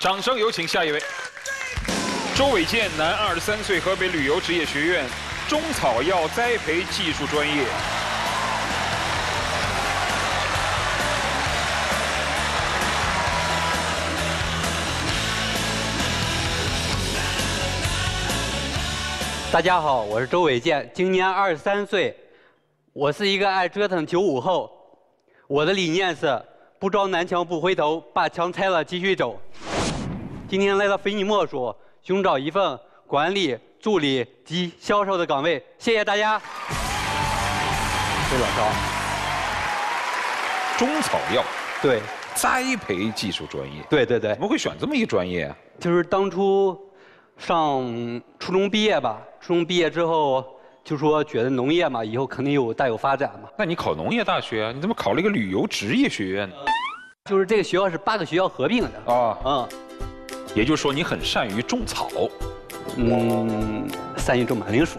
掌声有请下一位。周伟健，男，二十三岁，河北旅游职业学院中草药栽培技术专业。大家好，我是周伟健，今年二十三岁，我是一个爱折腾九五后，我的理念是不撞南墙不回头，把墙拆了继续走。今天来到非你莫属，寻找一份管理、助理及销售的岗位，谢谢大家。周老师，中草药对栽培技术专业，对对对怎，么会选这么一个专业啊？就是当初上初中毕业吧，初中毕业之后就说觉得农业嘛，以后肯定有大有发展嘛。那你考农业大学啊？你怎么考了一个旅游职业学院呢？就是这个学校是八个学校合并的。啊，嗯也就是说你很善于种草。嗯，善于种马铃薯。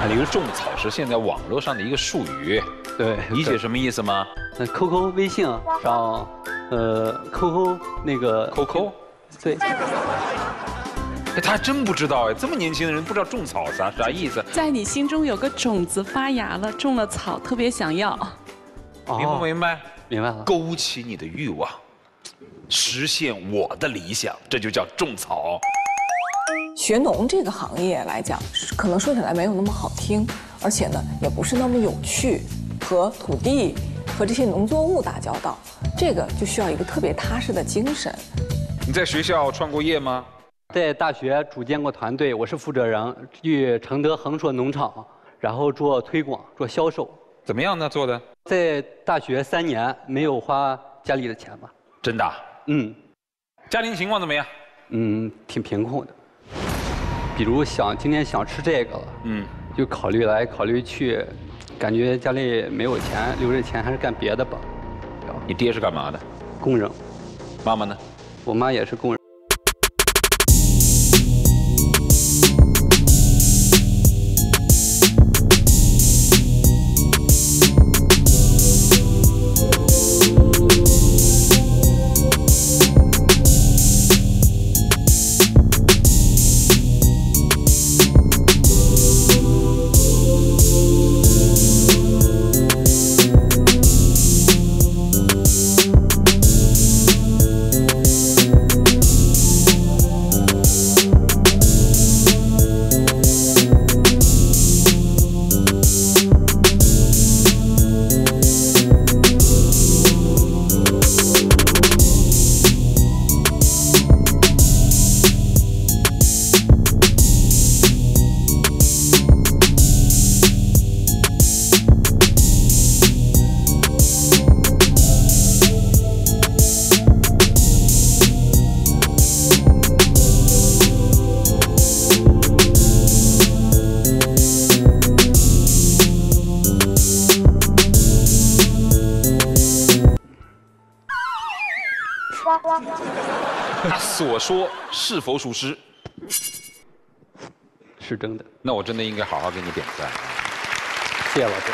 马铃薯种草是现在网络上的一个术语，对，理解什么意思吗那 QQ、微信上，呃，QQ 那个？QQ，对，哎，他还真不知道哎，这么年轻的人不知道种草啥啥意思，在你心中有个种子发芽了，种了草，特别想要。明不明白？明白了。勾起你的欲望，实现我的理想，这就叫种草。学农这个行业来讲，可能说起来没有那么好听，而且呢，也不是那么有趣。和土地和这些农作物打交道，这个就需要一个特别踏实的精神。你在学校创过业吗？在大学组建过团队，我是负责人，去承德恒硕农场，然后做推广、做销售。怎么样呢？做的在大学三年没有花家里的钱吧？真的啊？嗯家庭情况怎么样？嗯，挺贫困的。比如想今天想吃这个了，嗯，就考虑来考虑去，感觉家里没有钱，留着钱还是干别的吧。你爹是干嘛的？工人，妈妈呢？我妈也是工人。他所说是否属实？是真的，那我真的应该好好给你点赞。谢谢老师。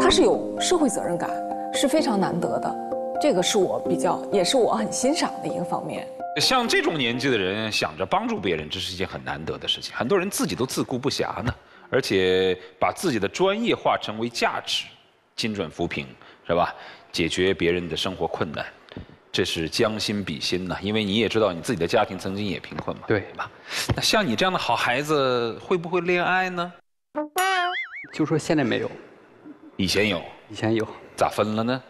他是有社会责任感，是非常难得的。这个是我比较，也是我很欣赏的一个方面。像这种年纪的人，想着帮助别人，这是一件很难得的事情。很多人自己都自顾不暇呢，而且把自己的专业化成为价值，精准扶贫，是吧？解决别人的生活困难，这是将心比心呐。因为你也知道，你自己的家庭曾经也贫困嘛，对吧？那像你这样的好孩子，会不会恋爱呢？就说现在没有，以前有，以前有。咋分了呢？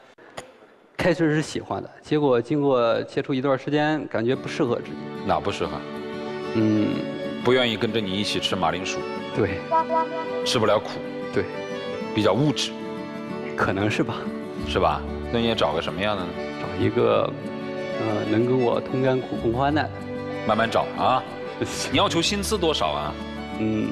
开始是喜欢的，结果经过接触一段时间，感觉不适合自己。哪不适合？嗯，不愿意跟着你一起吃马铃薯，对吃不了苦，对，比较物质，可能是吧。是吧？那你也找个什么样的呢？找一个，呃，能跟我同甘苦共患难的。慢慢找啊。你要求薪资多少啊？嗯，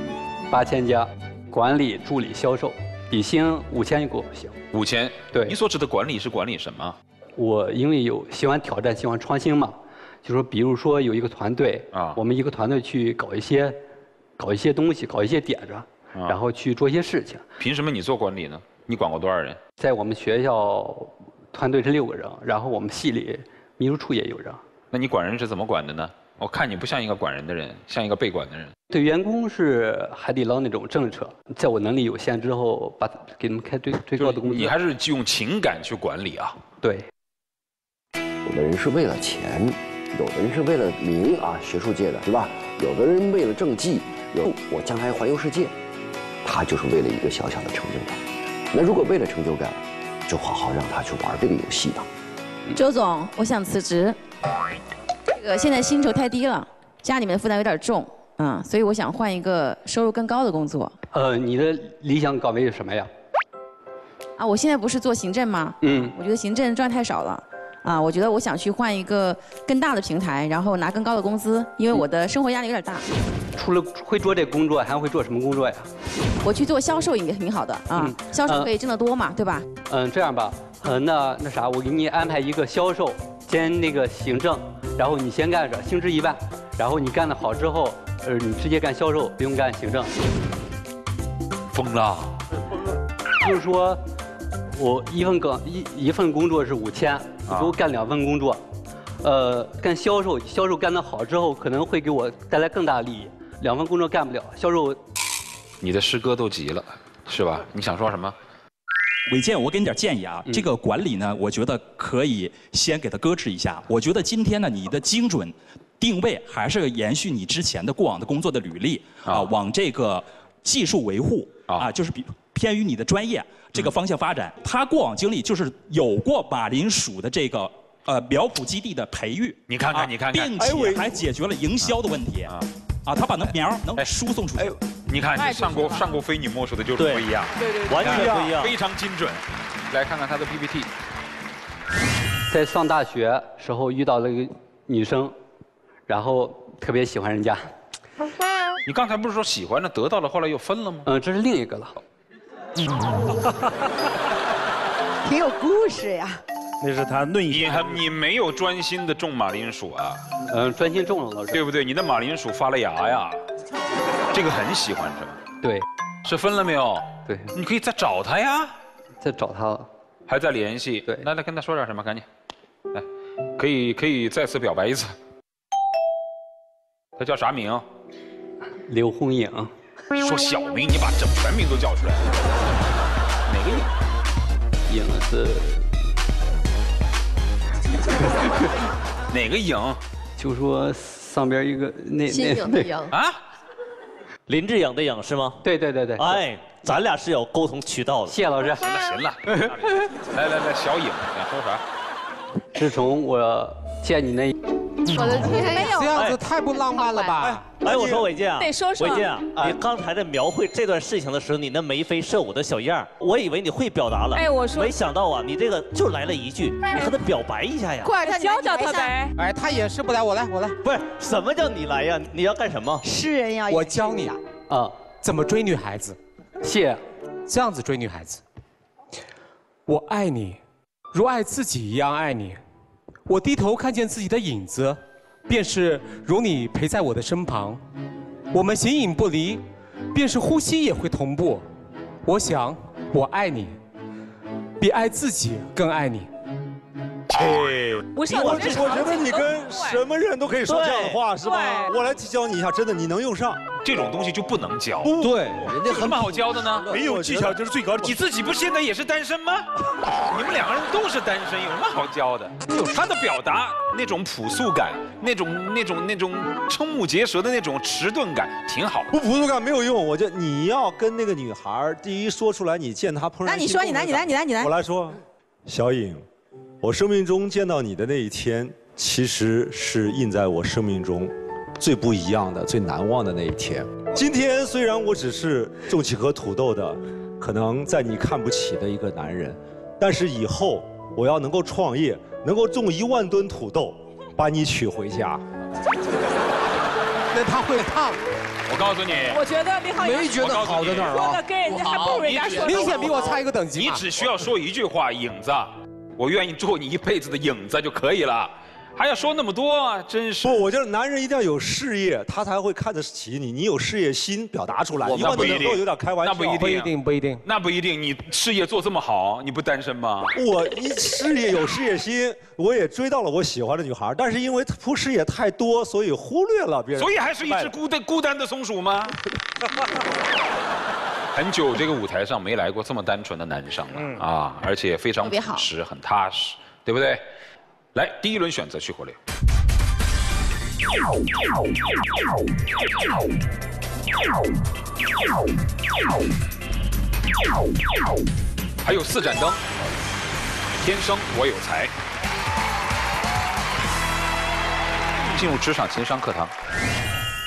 八千加，管理、助理、销售，底薪五千给我行。五千。对你所指的管理是管理什么？我因为有喜欢挑战、喜欢创新嘛，就说比如说有一个团队啊我们一个团队去搞一些，搞一些东西，搞一些点子，啊然后去做一些事情。凭什么你做管理呢？你管过多少人？在我们学校，团队是六个人，然后我们系里秘书处也有人。那你管人是怎么管的呢？我看你不像一个管人的人，像一个被管的人。对员工是海底捞那种政策，在我能力有限之后，把给他们开最最高的工资。你还是用情感去管理啊？对。有的人是为了钱，有的人是为了名啊，学术界的对吧？有的人为了政绩，有我将来环游世界，他就是为了一个小小的成就感。那如果为了成就感，就好好让他去玩这个游戏吧。周总，我想辞职。这个现在薪酬太低了，家里面负担有点重，嗯，所以我想换一个收入更高的工作。呃，你的理想岗位是什么呀？啊，我现在不是做行政吗？嗯。我觉得行政赚太少了，啊，我觉得我想去换一个更大的平台，然后拿更高的工资，因为我的生活压力有点大。除了会做这工作，还会做什么工作呀？我去做销售应该挺好的啊，销售可以挣得多嘛，对吧？嗯，这样吧，呃，那那啥，我给你安排一个销售兼那个行政。然后你先干着，薪资一半，然后你干得好之后，呃，你直接干销售，不用干行政。疯了！就是说，我一份岗一一份工作是五千，你给我干两份工作，呃，干销售，销售干得好之后，可能会给我带来更大的利益。两份工作干不了，销售。你的师哥都急了，是吧？你想说什么？伟健，我给你点建议啊，这个管理呢，我觉得可以先给他搁置一下。我觉得今天呢，你的精准定位还是延续你之前的过往的工作的履历啊，往这个技术维护啊，就是比偏于你的专业这个方向发展。他过往经历就是有过马铃薯的这个呃苗圃基地的培育，你看看，你看看，并且还解决了营销的问题啊。啊，他把那苗能输送出去。你看，上过上过非你莫属的就是不一样，对对，完全不一样，非常精准。来看看他的 PPT。在上大学时候遇到了一个女生，然后特别喜欢人家。你刚才不是说喜欢了得到了，后来又分了吗？嗯，这是另一个了。挺有故事呀。那是他内你还你没有专心的种马铃薯啊？嗯，专心种了，老师。对不对？你的马铃薯发了芽呀，这个很喜欢是吧？对。是分了没有？对。你可以再找他呀。再找他了。还在联系。对。来来，跟他说点什么？赶紧。来，可以可以再次表白一次。他叫啥名？刘红颖。说小名，你把整全名都叫出来。哪个影？影是。哪个影？就说上边一个那那那啊，林志颖的颖是吗？对对对对。哎，咱俩是有沟通渠道的。谢谢老师。行了行了，来来来，小颖，想说啥？自从我见你那。我的天，没有这样子太不浪漫了吧？哎，我说伟健啊，得说说伟健啊，你刚才在描绘这段事情的时候，你那眉飞色舞的小样我以为你会表达了。哎，我说，没想到啊，你这个就来了一句，你和他表白一下呀？快，教教他呗。哎，他也是不来，我来，我来。不是，什么叫你来呀？你要干什么？诗人呀我教你啊，怎么追女孩子？谢，这样子追女孩子。我爱你，如爱自己一样爱你。我低头看见自己的影子。便是如你陪在我的身旁，我们形影不离，便是呼吸也会同步。我想，我爱你，比爱自己更爱你。不是，我我觉得你跟什么人都可以说这样的话，是吧？我来教你一下，真的，你能用上。这种东西就不能教。对，人家很好教的呢。没有技巧就是最高。你自己不现在也是单身吗？你们两个人都是单身，有什么好教的？他的表达那种朴素感，那种那种那种瞠目结舌的那种迟钝感，挺好。不朴素感没有用，我就你要跟那个女孩第一说出来，你见她怦然。那你说，你来，你来，你来，你来。我来说，小颖。我生命中见到你的那一天，其实是印在我生命中最不一样的、最难忘的那一天。今天虽然我只是种几颗土豆的，可能在你看不起的一个男人，但是以后我要能够创业，能够种一万吨土豆，把你娶回家。那他会胖。我告诉你，我觉得李浩没觉得好在哪儿啊？还不如人家说明显比我差一个等级。你只需要说一句话，影子。我愿意做你一辈子的影子就可以了，还要说那么多，真是。不，我觉得男人一定要有事业，他才会看得起你。你有事业心，表达出来。那不一定，有点开玩笑。那不一定，不一定，不一定。那不一定，你事业做这么好，你不单身吗？我一事业有事业心，我也追到了我喜欢的女孩，但是因为铺事业太多，所以忽略了别人。所以还是一只孤单孤单的松鼠吗？很久这个舞台上没来过这么单纯的男生了啊，而且非常朴实，很踏实，对不对？来，第一轮选择去火流。还有四盏灯。天生我有才。进入职场情商课堂。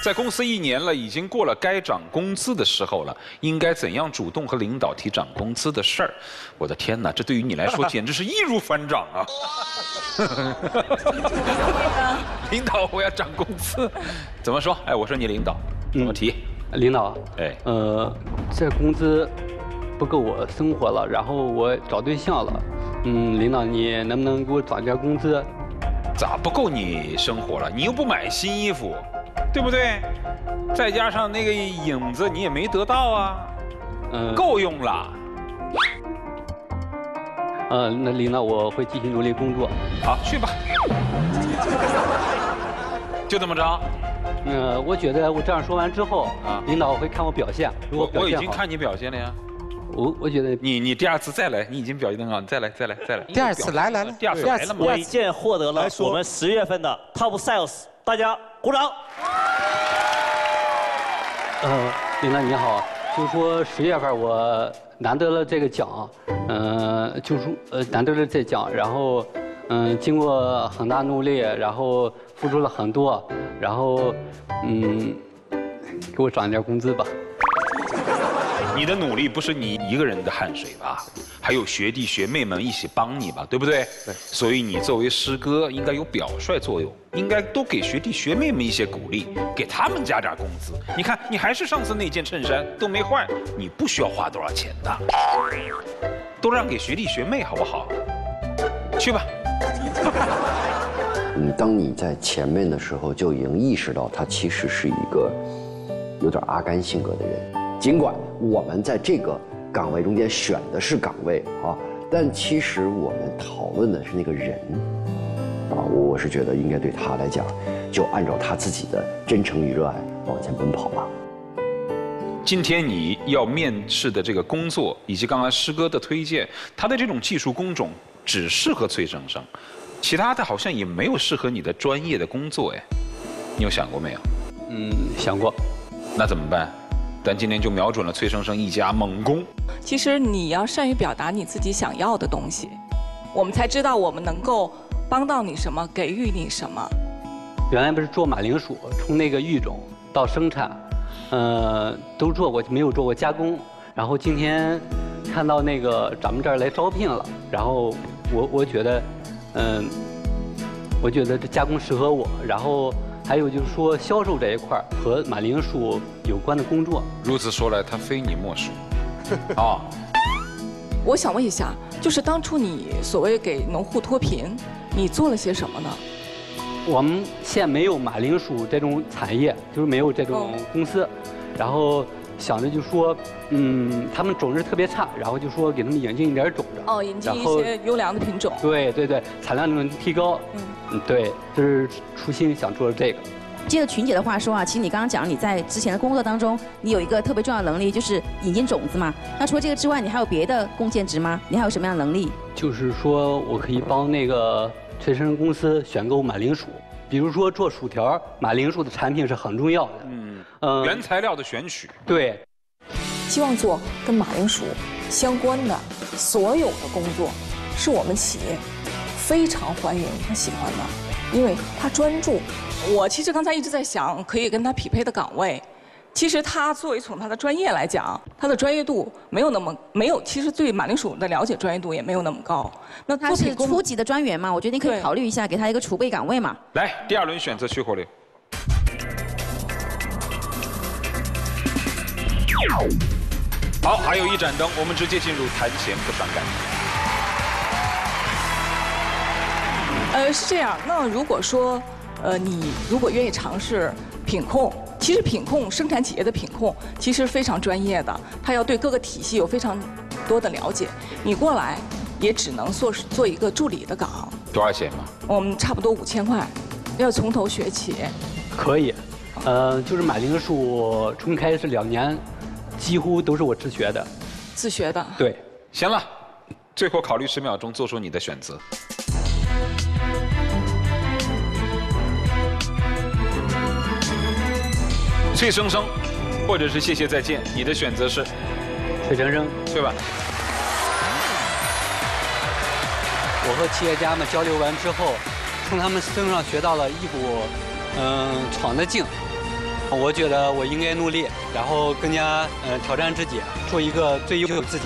在公司一年了，已经过了该涨工资的时候了，应该怎样主动和领导提涨工资的事儿？我的天哪，这对于你来说简直是易如反掌啊！领导，我要涨工资，怎么说？哎，我说你领导，怎么提？领导，哎，呃，这工资不够我生活了，然后我找对象了，嗯，领导，你能不能给我涨点工资？咋不够你生活了？你又不买新衣服。对不对？再加上那个影子，你也没得到啊，嗯，够用了。呃，那领导，我会继续努力工作。好，去吧。就这么着。呃，我觉得我这样说完之后，啊，领导会看我表现。如果我已经看你表现了呀。我我觉得你你第二次再来，你已经表现得很好，你再来再来再来。第二次来来了，第二次来了嘛。韦健获得了我们十月份的 Top Sales，大家鼓掌。呃，领导你好，就说十月份我拿得了这个奖，嗯，就说呃拿得了这奖，然后嗯经过很大努力，然后付出了很多，然后嗯给我涨点工资吧。你的努力不是你一个人的汗水吧？还有学弟学妹们一起帮你吧，对不对？对。所以你作为师哥应该有表率作用，应该多给学弟学妹们一些鼓励，给他们加点工资。你看，你还是上次那件衬衫都没换，你不需要花多少钱的，都让给学弟学妹好不好？去吧。你当你在前面的时候就已经意识到他其实是一个有点阿甘性格的人。尽管我们在这个岗位中间选的是岗位啊，但其实我们讨论的是那个人啊。我是觉得应该对他来讲，就按照他自己的真诚与热爱往前奔跑吧。今天你要面试的这个工作，以及刚才师哥的推荐，他的这种技术工种只适合崔生生，其他的好像也没有适合你的专业的工作哎。你有想过没有？嗯，想过。那怎么办？但今天就瞄准了崔生生一家猛攻。其实你要善于表达你自己想要的东西，我们才知道我们能够帮到你什么，给予你什么。原来不是做马铃薯，从那个育种到生产，呃，都做过，没有做过加工。然后今天看到那个咱们这儿来招聘了，然后我我觉得，嗯，我觉得这加工适合我，然后。还有就是说，销售这一块和马铃薯有关的工作。如此说来，他非你莫属。啊，我想问一下，就是当初你所谓给农户脱贫，你做了些什么呢？我们县没有马铃薯这种产业，就是没有这种公司，然后想着就说，嗯，他们种质特别差，然后就说给他们引进一点种子。哦，引进一些优良的品种。对对对，产量能提高。嗯。嗯，对，就是初心想做的这个。接着群姐的话说啊，其实你刚刚讲你在之前的工作当中，你有一个特别重要的能力，就是引进种子嘛。那除了这个之外，你还有别的贡献值吗？你还有什么样的能力？就是说我可以帮那个崔生公司选购马铃薯，比如说做薯条，马铃薯的产品是很重要的。嗯，呃，原材料的选取。对。希望做跟马铃薯相关的所有的工作，是我们企业。非常欢迎和喜欢的，因为他专注。我其实刚才一直在想，可以跟他匹配的岗位。其实他作为从他的专业来讲，他的专业度没有那么没有，其实对马铃薯的了解专业度也没有那么高。那他是初级的专员嘛？我觉得你可以考虑一下，给他一个储备岗位嘛。来，第二轮选择去火流。好，还有一盏灯，我们直接进入谈钱不伤感情。呃，呃，是这样。那如果说，呃，你如果愿意尝试品控，其实品控生产企业的品控其实非常专业的，他要对各个体系有非常多的了解。你过来也只能做做一个助理的岗。多少钱嘛？我们差不多五千块，要从头学起。可以，呃，就是买零数纯开是两年，几乎都是我自学的。自学的。对。行了，最后考虑十秒钟，做出你的选择。脆生生，或者是谢谢再见，你的选择是脆生生，对吧？我和企业家们交流完之后，从他们身上学到了一股嗯闯的劲。我觉得我应该努力，然后更加嗯挑战自己，做一个最优秀的自己。